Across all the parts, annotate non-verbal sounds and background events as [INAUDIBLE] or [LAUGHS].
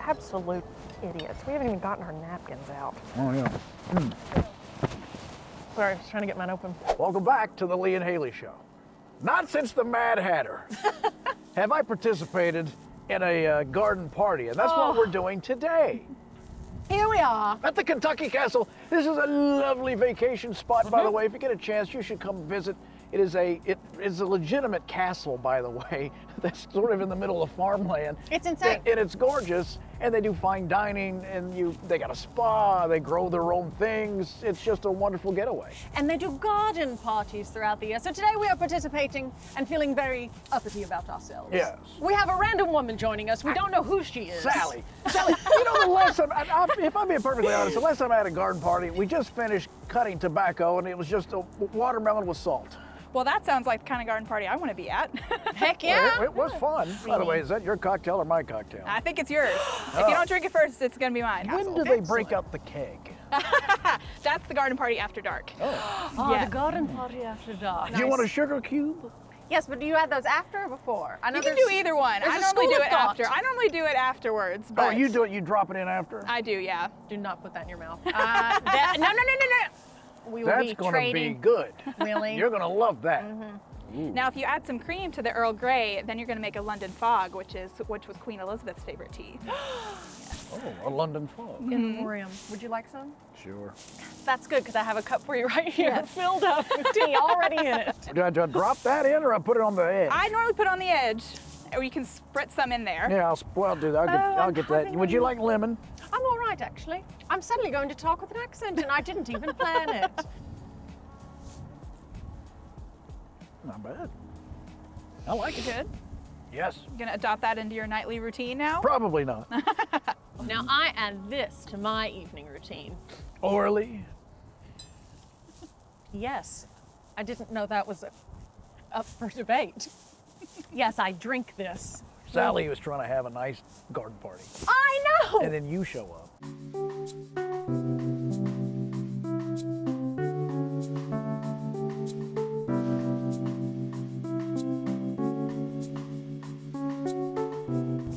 absolute idiots. We haven't even gotten our napkins out. Oh, yeah. Sorry, I was trying to get mine open. Welcome back to the Lee and Hayley Show. Not since the Mad Hatter [LAUGHS] have I participated in a uh, garden party, and that's what we're doing today. Here we are. At the Kentucky Castle. This is a lovely vacation spot, by the way. If you get a chance, you should come visit. It is a it is a legitimate castle, by the way. [LAUGHS] That's sort of in the middle of farmland. It's insane. And, and it's gorgeous. And they do fine dining, and you they got a spa. They grow their own things. It's just a wonderful getaway. And they do garden parties throughout the year. So today we are participating and feeling very uppity about ourselves. Yes. We have a random woman joining us. We don't know who she is. Sally. Sally, you know, the last time, I, I, if I'm being perfectly honest, the last time I had a garden party, we just finished cutting tobacco and it was just a watermelon with salt. Well, that sounds like the kind of garden party I want to be at. [LAUGHS] Heck Well, yeah. it, it was fun. By the way, is that your cocktail or my cocktail? I think it's yours. If you don't drink it first, it's going to be mine. When do they break out the keg? [LAUGHS] That's the garden party after dark. Oh, [GASPS] Yes. the garden party after dark. Do you want a sugar cube? Yes, but do you add those after or before? I know You can do either one. there's I a normally do it thought. after. I normally do it afterwards. But Oh, you do it, you drop it in after? I do, yeah. Do not put that in your mouth. Uh, that- no, no, no, no, no. We will That's be going to be good. [LAUGHS] Really? You're going to love that. Mm-hmm. Now, if you add some cream to the Earl Grey, then you're going to make a London Fog, which is which was Queen Elizabeth's favorite tea. [GASPS] Oh, a London fog. In memoriam. Mm-hmm. Would you like some? Sure. That's good because I have a cup for you right here, [LAUGHS] filled up with tea already in it. Do I, do I drop that in or I put it on the edge? I normally put it on the edge, or you can spritz some in there. yeah, I'll, well, I'll do that. I'll get, Oh, I'll get that. Would you like lemon? I'm all right, actually. I'm suddenly going to talk with an accent, and I didn't even plan it. [LAUGHS] Not bad. I like it. Good. Yes. You're going to adopt that into your nightly routine now? Probably not. [LAUGHS] Now, I add this to my evening routine. Orally. Yes, I didn't know that was up for debate. Yes, I drink this. Sally was trying to have a nice garden party. I know! And then you show up.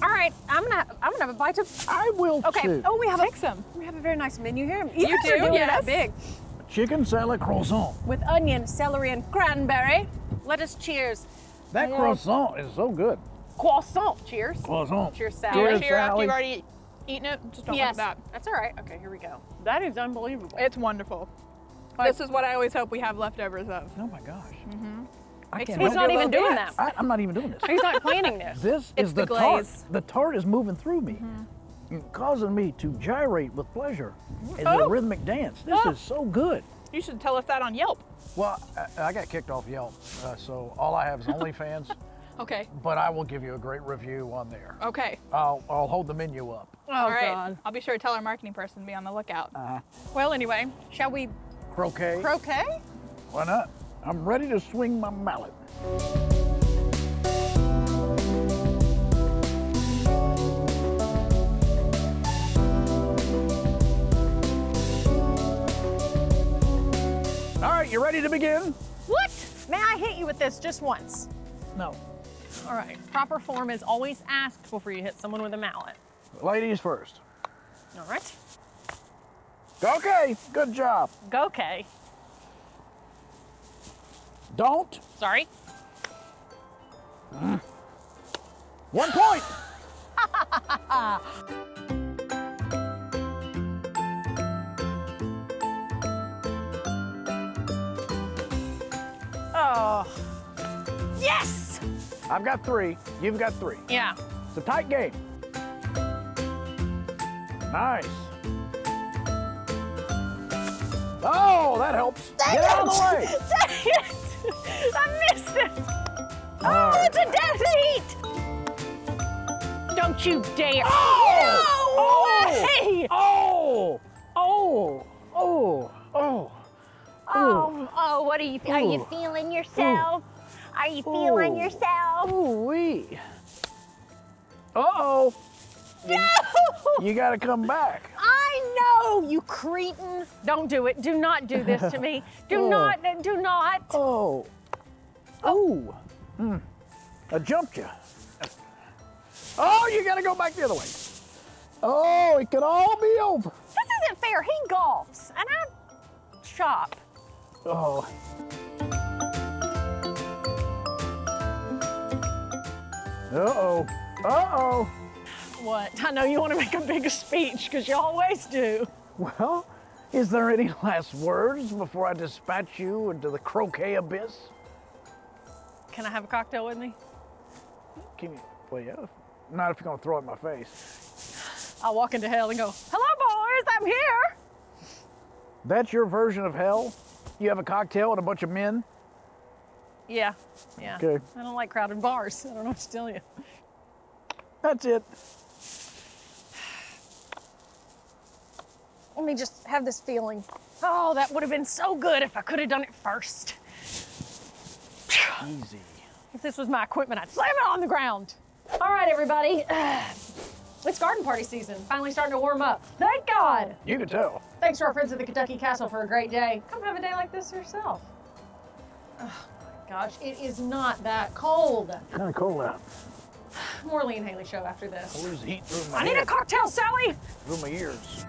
All right, I'm gonna I'm gonna have a bite of. I will Okay. too. Oh, we have Take a some. we have a very nice menu here. You guys do? are doing it Yes. that big Chicken salad croissant. with onion, celery, and cranberry. Let us cheers. That Yeah. croissant is so good. Croissant. Cheers. Croissant. Cheers, Sally. you Cheers, cheer after Sally. you've already eaten it? Just don't yes, that. that's all right. Okay, here we go. That is unbelievable. It's wonderful. Like- this is what I always hope we have leftovers of. Oh my gosh. Mm-hmm. I Makes can't me He's not even doing dance. that. I, I'm not even doing this. He's not planning this. [LAUGHS] This It's is the the, tart. glaze. The tart is moving through me, mm-hmm. and causing me to gyrate with pleasure mm-hmm. as a Oh. rhythmic dance. This Oh. is so good. You should tell us that on Yelp. Well, I, I got kicked off Yelp, uh, so all I have is OnlyFans. [LAUGHS] Okay. but I will give you a great review on there. Okay. I'll, I'll hold the menu up. Oh All right. God. I'll be sure to tell our marketing person to be on the lookout. Well, anyway, shall we Croquet. croquet? Why not? I'm ready to swing my mallet. Right, you ready to begin? What? May I hit you with this just once? No. All right. Proper form is always asked before you hit someone with a mallet. Ladies first. All right. Go okay, good job. Go, okay. Don't. Sorry. One point. [LAUGHS] Yes. I've got three. You've got three. Yeah. It's a tight game. Nice. Oh, that helps. Get out of the way. [LAUGHS] Dang it! I missed it. Oh, Alright. it's a death heat. Don't you dare. Oh! No way! Oh! Oh! Oh! Oh! Oh, um, oh, what are you? Are you feeling yourself? Are you feeling Ooh. yourself? Ooh wee! Uh oh! No! You gotta come back. I know, you cretin. Don't do it. Do not do this to me. Do [LAUGHS] Oh. not. Do not. Oh! Oh! Mm. I jumped you. Oh, you gotta go back the other way. Oh, it could all be over. This isn't fair. He golfs and I shop. Oh. Uh-oh. Uh-oh. What? I know you want to make a big speech because you always do. Well, is there any last words before I dispatch you into the croquet abyss? Can I have a cocktail with me? Can you? Well, yeah. Not if you're gonna throw it in my face. I'll walk into hell and go, hello, boys, I'm here. That's your version of hell? You have a cocktail and a bunch of men? Yeah, yeah. Okay. I don't like crowded bars. I don't know what to tell you. That's it. Let me just have this feeling. Oh, that would have been so good if I could have done it first. Easy. If this was my equipment, I'd slam it on the ground. All right, everybody. [SIGHS] It's garden party season. Finally starting to warm up. Thank God. You can tell. Thanks to our friends at the Kentucky Castle for a great day. Come have a day like this yourself. My gosh, it is not that cold. Kind of cold out. More Lee and Hayley show after this. I lose heat through my I need a cocktail, Sally. through my ears.